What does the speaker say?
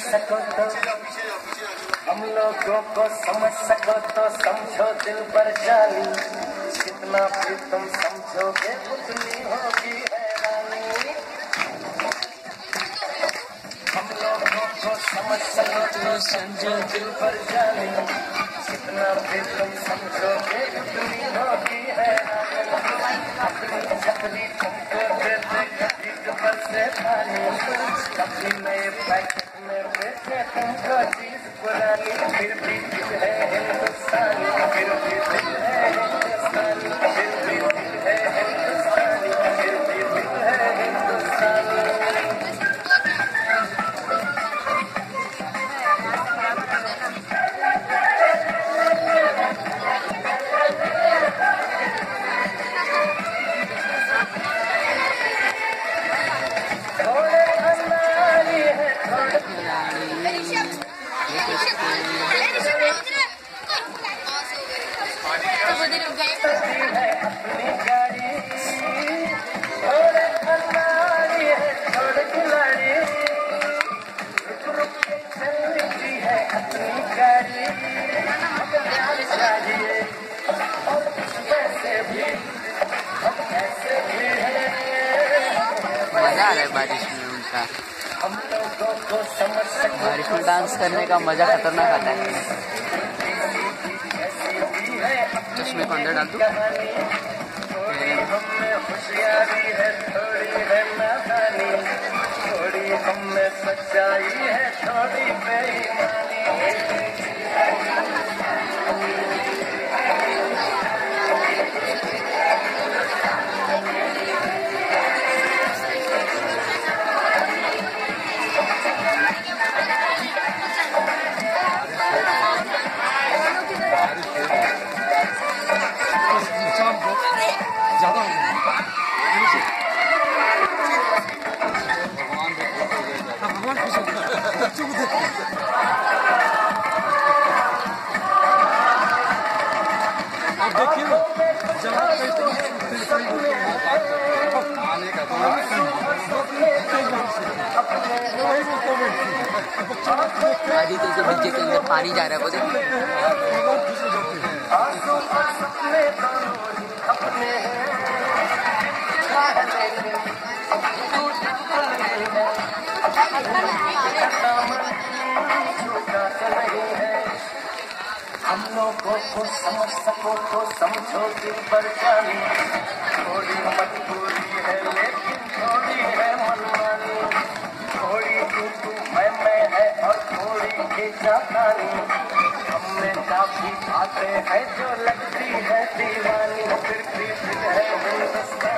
सको तो हम लोगों को समझ सको तो समझो दिल पर जानी जितना भी तुम समझोगे उतनी होगी हैरानी हम लोगों को समझ सको तो समझो दिल पर जानी जितना भी तुम समझोगे पानी कभी नए पैकेट में बेचे तुमको चीज़ पुरानी फिर भी दिल है हिंदुस्तानी फिर मज़ा आ रहा है बारिश में उनका। बारिश में डांस करने का मज़ा खतरनाक आता है। चश्मे को अंदर डाल सच्चाई है, थोड़ी बेईमानी। बच्चों को के आदित्य के अंदर पानी जा रहा है दोनों हम लोगों को समझ सको तो समझो दिल पर जानी। थोड़ी मजबूरी खींचातानी हमने काफ़ी बातें हैं जो लगती है दीवानी। फिर भी है हिंदुस्तानी